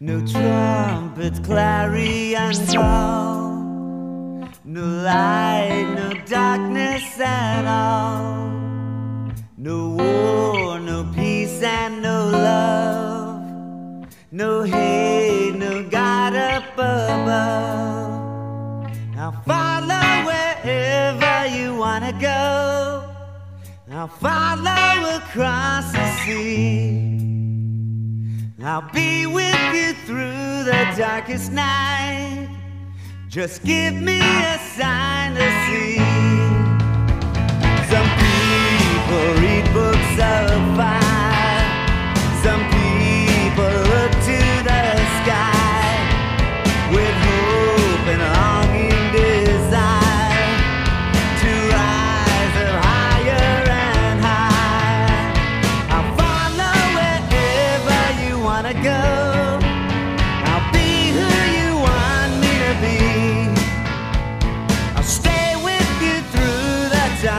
No trumpet, clarion call. No light, no darkness at all. No war, no peace, and no love. No hate, no God up above. I'll follow wherever you wanna go. I'll follow across the sea. I'll be with you through the darkest night. Just give me a sign to see. Some people read books of fire. Some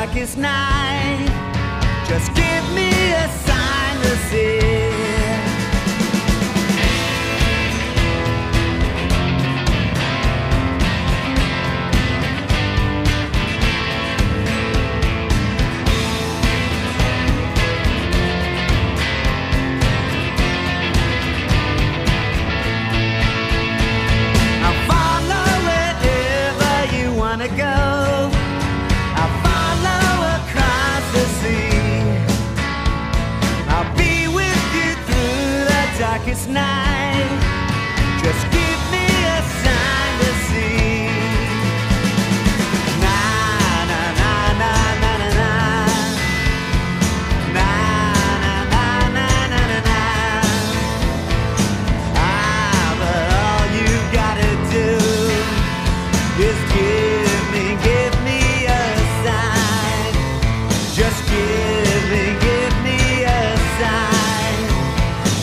darkest night. Just give me a sign to see. Wanna go.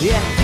Yeah.